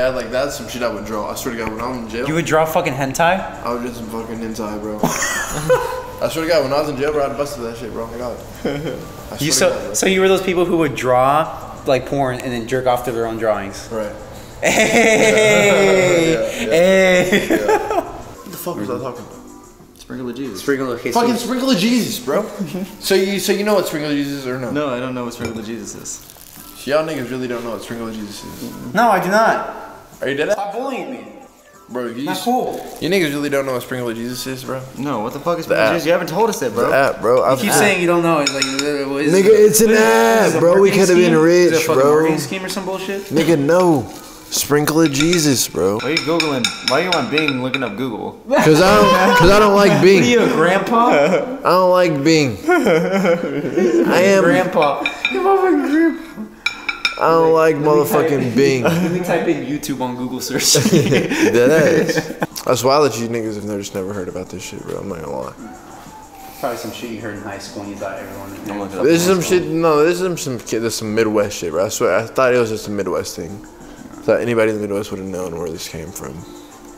Yeah, like that's some shit I would draw. I swear to God, when I was in jail, You would draw fucking hentai? I would do some fucking hentai, bro. I swear to God, when I was in jail, bro, I'd busted that shit, bro. Oh my God. I You swear to so God, so you were those people who would draw like porn and then jerk off to their own drawings. Right. Hey, Yeah, hey. What the fuck was I talking about? Sprinkle of Jesus. Sprinkle okay, Fucking sprinkle of Jesus, bro. so you so you know what sprinkle of Jesus is or no? No, I don't know what sprinkle of Jesus is. So y'all niggas really don't know what sprinkle of Jesus is. No, I do not. Are you dead? Stop bullying me. Bro, you, Not cool. you niggas really don't know what sprinkle of Jesus is, bro? No, what the fuck is The sprinkle app. Jesus? You haven't told us that, bro. app, bro. You keep saying you don't know it. Like, uh, what is Nigga, it? it's an it? app, it bro. We coulda been rich, Is it a bro. marketing scheme or some bullshit? Nigga, no. Sprinkle of Jesus, bro. Why are you googling? Why are you on Bing looking up Google? Cause I don't, cause I don't like Bing. Are you a grandpa? I don't like Bing. I am. grandpa. I don't like motherfucking Bing. Let me type in YouTube on Google search. Deadass. That's why I let you niggas have never just never heard about this shit, bro. I'm not gonna lie. Probably some shit you heard in high school and you thought everyone I'm looking up This is some shit. No, this is some some kid. This some Midwest shit, bro. I swear. I thought it was just a Midwest thing. I Thought anybody in the Midwest would have known where this came from.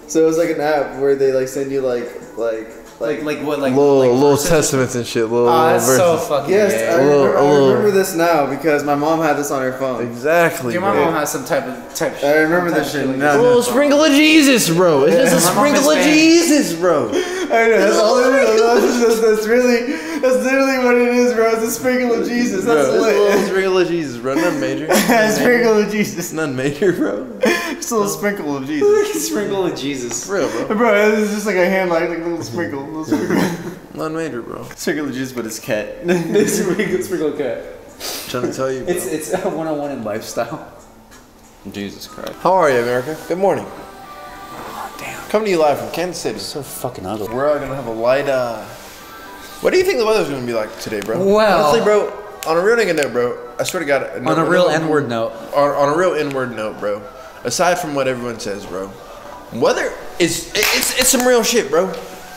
So it was like an app where they like send you like like like like what like little like little testaments and shit. Little, Oh, little that's so verses. fucking Yes, gay. I, A little- remember, a I little- remember this now because my mom had this on her phone. Exactly, Dude, my bro. mom has some type of type. I remember this shit like now. this. Little sprinkle of Jesus, bro. It's just a my sprinkle of Jesus, bro. I know that's all. That's, that's, that's really that's literally what it is, bro. It's a sprinkle of Jesus. That's Bro, it's a little sprinkle of Jesus, bro. Nothing major. It's a sprinkle of Jesus. Nothing major, bro. Just a little sprinkle of Jesus. Sprinkle of Jesus. For real, bro. Bro, it's just like a hand like, like a little sprinkle. Little sprinkle. Nothing major, bro. Sprinkle of Jesus, but it's cat. it's sprinkle sprinkle cat. trying to tell you, bro. It's it's a one on one in lifestyle. Jesus Christ. How are you, America? Good morning. Damn. Coming to you live from Kansas City. So fucking ugly. We're all gonna have a light. uh What do you think the weather's gonna be like today, bro? Well- honestly, bro. On a real nigga note, bro. I swear to God. On a real N-word note. On, on a real N-word note, bro. Aside from what everyone says, bro. Weather is it's it's some real shit, bro.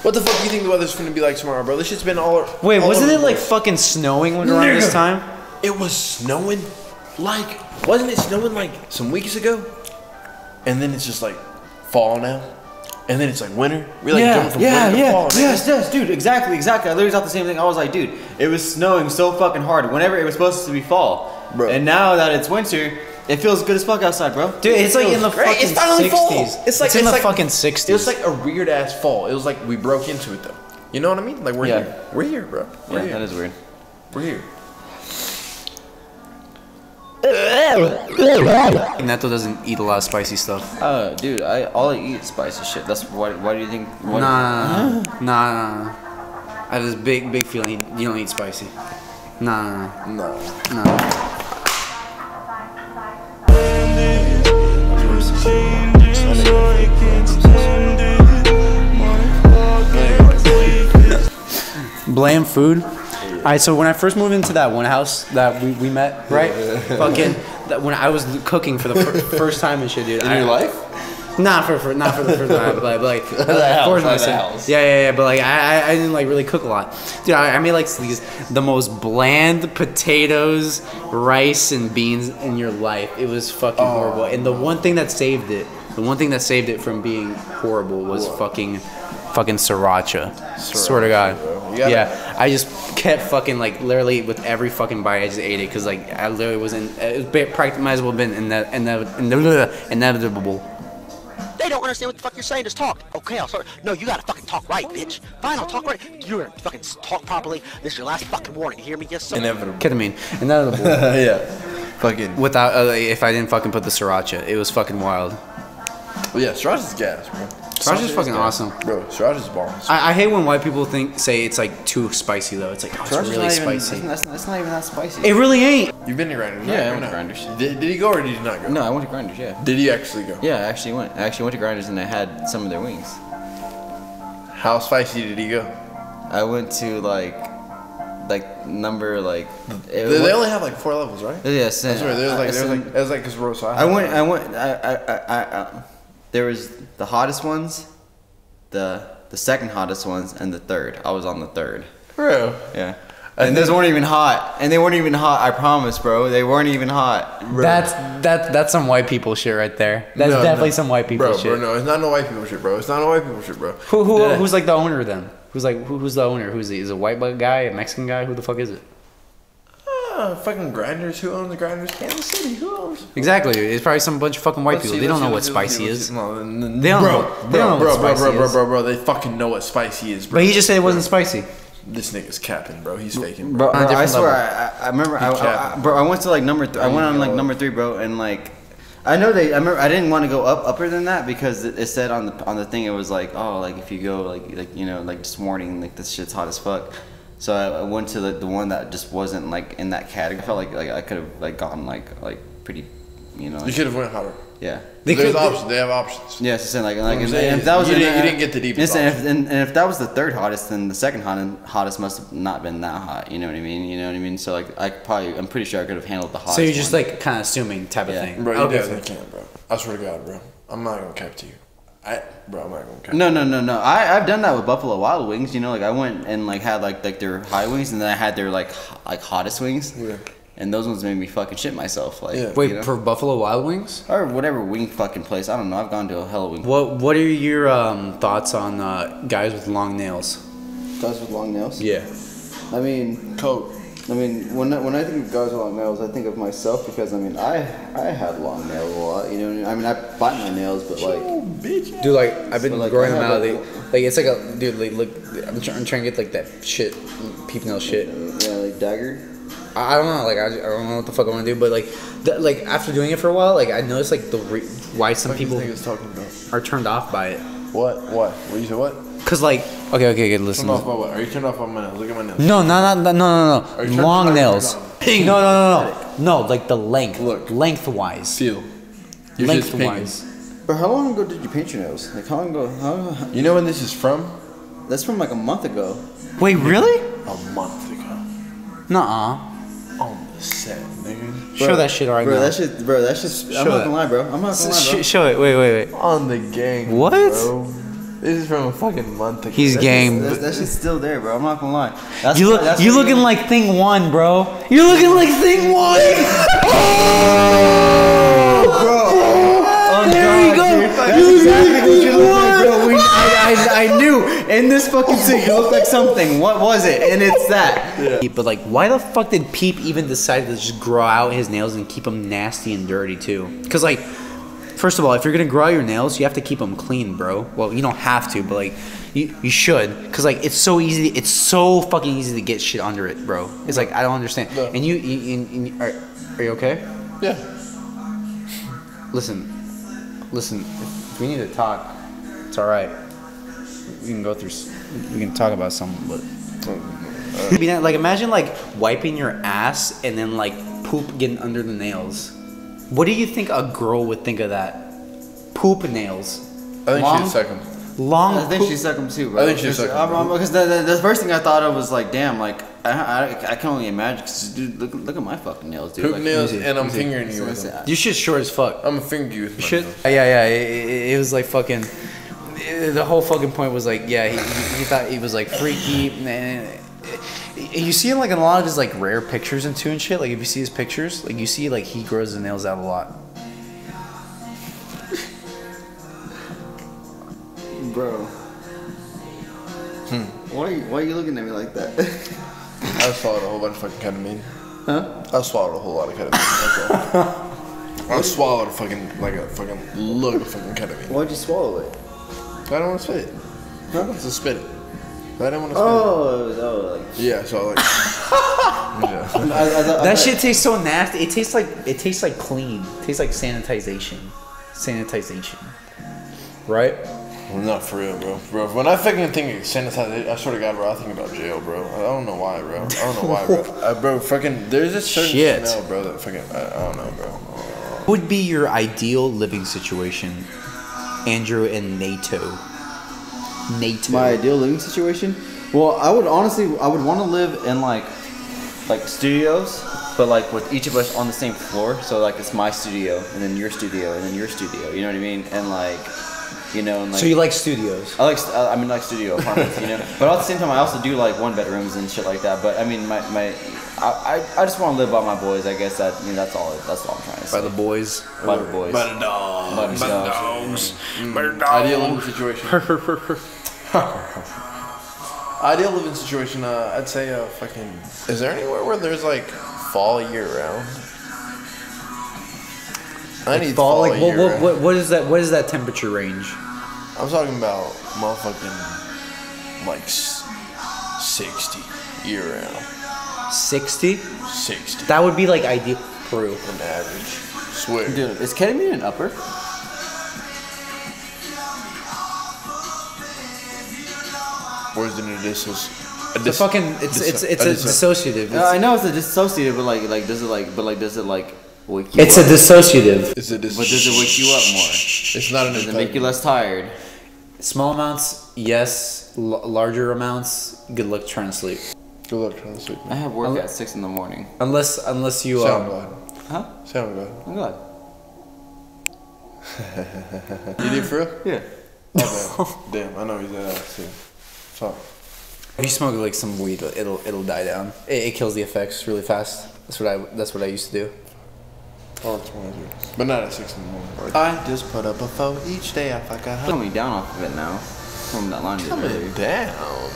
What the fuck do you think the weather's gonna be like tomorrow, bro? This shit's been all. Wait, all wasn't it like place. fucking snowing when around this time? It was snowing, like wasn't it snowing like some weeks ago? And then it's just like fall now, and then it's like winter. We like jumping from winter to fall. nigga. yes, yes, dude, exactly, exactly. I literally thought the same thing. I was like, dude, it was snowing so fucking hard whenever it was supposed to be fall. Bro. And now that it's winter, it feels good as fuck outside, bro. Dude, it's like in the great. fucking It's finally fall. 60s. It's like- in it's the like- fucking 60s. It was like a weird ass fall. It was like we broke into it though. You know what I mean? Like we're Yeah. here. We're here, bro. We're Yeah, here. that is weird. We're here. Neto doesn't eat a lot of spicy stuff. Uh, dude, I all I eat is spicy shit. That's why. Why do you think? Why, Nah, nah, nah, nah. I have this big, big feeling you don't eat spicy. Nah, nah, No. nah. Blame food. All right, so when I first moved into that one house that we, we met, right? Fucking, when I was cooking for the fir- first time and shit, dude. In I, your life? Not for, for not for the first time, but like, like house, myself. Yeah, yeah, yeah. But like, I, I, didn't like really cook a lot, dude. I, I made like these the most bland potatoes, rice, and beans in your life. It was fucking Oh. horrible. And the one thing that saved it, the one thing that saved it from being horrible was fucking, fucking sriracha. Swear to God. Bro. Yeah, I just kept fucking like literally with every fucking bite, I just ate it because like I literally wasn't. It was ba- practically might as well been ine- ine- inevitable. They don't understand what the fuck you're saying. Just talk. Okay, I'll start. No, you gotta fucking talk right, bitch. Fine, I'll talk right. You're gonna fucking talk properly. This is your last fucking warning. You hear me? Yes, sir. Inevitable. ketamine, inevitable. yeah. Fucking. Without, uh, if I didn't fucking put the sriracha, it was fucking wild. Well, yeah, Sriracha's gas, bro. Sriracha's fucking awesome. Bro, Sriracha's bombs. I, I hate when white people think say it's like too spicy though. It's like oh, it's Sriracha's really not even, spicy. That's, that's not even that spicy. It really ain't. You've been to Grinders? Yeah, right? I went to? Grinders. Did, did he go or did he not go? no, I went to Grinders. Yeah. Did he actually go? Yeah, I actually went. I actually went to Grinders and I had some of their wings. How spicy did he go? I went to like, like number like. They, they only have like four levels, right? Yes. That's right. There's like, there's uh, like, there's like, cause we're so I went. I went. I, I, I, I, I, there was the hottest ones, the the second hottest ones, and the third. I was on the third. Bro, Yeah. And those weren't even hot. And they weren't even hot. I promise, bro. They weren't even hot. That's that that's some white people shit right there. That's No, definitely no. some white people bro, shit. Bro, no, it's not no white people shit, bro. It's not no white people shit, bro. Who who Yeah. who's like the owner then? Who's like who, who's the owner? Who's he? Is it a white guy, a Mexican guy? Who the fuck is it? Ah, fucking grinders. Who owns grinders? Kansas City. Who owns? Exactly. It's probably some bunch of fucking white Let's people. see, they don't know see, what see, spicy see, let's is. see. No, n- n- They don't bro, know- bro, they don't know bro, what bro, bro, spicy bro, is. bro, bro. They fucking know what spicy is, bro. But he just said it wasn't spicy. This nigga's capping, bro. He's faking, bro. Bro, bro, I swear. I, I- I remember, I, I, capping. bro. I went to like number, th- I went on like number three, bro, and like, I know they. I remember I didn't want to go up upper than that because it, it said on the on the thing it was like, oh, like if you go like like you know like this morning like this shit's hot as fuck. So I, I went to the, the one that just wasn't like in that category. I felt like like I could have like gone like like pretty, you know. You could have went hotter. yeah. They There's could- options. They have options. Yeah, it's just saying like like and, saying and if that was you in didn't- the- you didn't get the deepest And, if, and, and if that was the third hottest, then the second hot, hottest must have not been that hot. You know what I mean? You know what I mean? So like I probably I'm pretty sure I could have handled the hottest. So you're just one. like kind of assuming type of thing. Bro, you Okay. definitely can, bro. I swear to God, bro. I'm not gonna cap to you. I, bro, I'm not gonna cap. No, no, no, no. I I've done that with Buffalo Wild Wings. You know, like I went and like had like like their high wings, and then I had their like h- like hottest wings. Yeah. And those ones made me fucking shit myself. Like Yeah. Wait you know? for Buffalo Wild Wings. or whatever wing fucking place. I don't know. I've gone to a hell of wing. What What are your um, thoughts on uh, guys with long nails? Guys with long nails. Yeah. I mean, Coat. I mean, when I, when I think of guys with long nails, I think of myself because I mean, I I had long nails a lot. You know, I mean, I bite my nails, but like, Dude, like I've been like, growing them out. like, Like, like it's like a dude. Like look, I'm, try, I'm trying to get like that shit, peep nail shit. yeah, like dagger. I, I don't know. Like I, I don't know what the fuck I want to do. But like, the, like after doing it for a while, like I noticed like the re- why some What people talking about? are turned off by it. What? What? What you say? What? Cause like, okay, okay, okay. Listen. Turned off by what? Are you turned off by my nails? Look at my nails. No, no, no, no, no, no, Are you no. trying to Long nails. you're No, no, no, no, no. Like the length. Look. lengthwise. Feel. Your shit's pink. Lengthwise. But how long ago did you paint your nails? Like how long ago? How, You know when this is from? that's from like a month ago. Wait, really? A month ago. Nuh-uh. On the set, nigga. Show that shit right bro, now. that shit, bro, that shit. I'm not gonna lie, bro. I'm not gonna lie, bro. Sh- show it. Wait, wait, wait. On the gang. What? Bro. This is from a fucking month ago. He's game. That, that shit's still there, bro. I'm not gonna lie. That's You look. that's You looking like thing one, bro. You're looking like thing one. Oh, oh, oh there you go. That's You exactly what you look like, bro. We, I, I, I knew in this fucking thing you look like something. What was it? And it's that. But like, why the fuck did Peep even decide to just grow out his nails and keep them nasty and dirty too? Because like, first of all, if you're gonna grow out your nails, you have to keep them clean, bro. Well, you don't have to, but like, you, you should. Cause like, it's so easy. It's so fucking easy to get shit under it, bro. It's like I don't understand. Yeah. And you, you, you, you are, are you okay? Yeah. Listen, listen. If we need to talk, it's all right. We can go through. We can talk about something, but. Uh, I mean, like imagine like wiping your ass and then like poop getting under the nails. What do you think a girl would think of that? Poop nails. I think Long- she'd suck him. Long. I think poop- she suck him too, bro. I think she Because suck 'em, I'm- bro. I'm- Because the, the, the first thing I thought of was like, damn, like I, I, I can only imagine. Cause dude, look, look at my fucking nails, dude. Poop like, nails, easy, and I'm easy. fingering you with them. You shit short as fuck. I'm gonna finger you with my Shit. nails. Yeah, yeah. It, it, it was like fucking. the whole fucking point was like, yeah, he, he, he thought he was like freaky. And, you see him like in a lot of his like rare pictures and too and shit. Like if you see his pictures, like you see like he grows his nails out a lot. Bro. Hmm. Why, are you, why are you looking at me like that? I swallowed a whole bunch of fucking ketamine. huh? I swallowed a whole lot of ketamine. That's all. I swallowed a fucking like a fucking lug of fucking ketamine. Why'd you swallow it? I don't want to spit it. I want to spit it. I didn't want to spit Oh, it oh, like. Yeah, so like. yeah. I, I, I, That shit tastes so nasty. It tastes like it tastes like clean. It tastes like sanitization. Sanitization. Right? Well, not for real, bro. Bro, when I fucking think of sanitization, I swear to God, bro, I think about jail, bro. I don't know why, bro. I don't know why, bro. Uh, bro, fucking, there's a certain Shit. smell, bro, that fucking, I, I don't know, bro. What would be your ideal living situation, Andrew and NATO? NATO. My ideal living situation? Well, I would honestly, I would want to live in like, like studios, but like with each of us on the same floor. So like it's my studio, and then your studio, and then your studio. You know what I mean? And like, you know. And like, So you like studios? I like uh, I mean like studio apartments, you know. But at the same time, I also do like one bedrooms and shit like that. But I mean, my my I, I, I just want to live by my boys. I guess that you know that's all that's all I'm trying to say. By the boys. By the boys. By the dogs. By the dogs. By the dogs. Ideal living situation. Ideal living situation. Uh, I'd say uh, fucking. Is there anywhere where there's like fall year round? I need fall, Fall like what, year what, what, what is that? What is that temperature range? I'm talking about motherfucking like sixty year round. Sixty. Sixty. That would be like ideal. Peru. an average. Swear. Dude, is ketamine an upper? Or is Where's the nudissus? The fucking it's it's it's a dissociative. Uh, I know it's a dissociative, but like like does it like but like does it like wake you up? It's a up? dissociative. Is it but does it wake you up more? It's not an Does it make you less tired? Small amounts, yes. L- larger amounts, good luck trying to sleep. Good luck trying to sleep. I have work at six in the morning. Unless unless you Sound um, God. Huh? Sound God. I'm glad. You did for real? Yeah. Oh, damn. damn, I know he's that ass too. Fuck. if you smoke like some weed, it'll it'll die down. It, it kills the effects really fast. That's what I that's what I used to do. Oh, it's one of yours. But not at six in the morning. I just put up a foe each day I fuck a Coming down off of it now. From that line Coming earlier. down.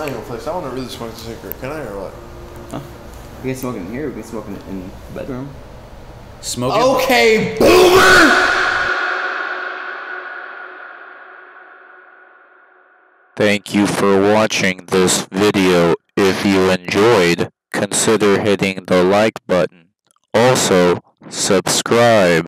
I ain't gonna flex. I wanna really smoke the cigarette. Can I or what? We can smoke it in here. We can smoke it in the bedroom. Smoke it. Okay, boomer! Thank you for watching this video. If you enjoyed, consider hitting the like button. Also, subscribe.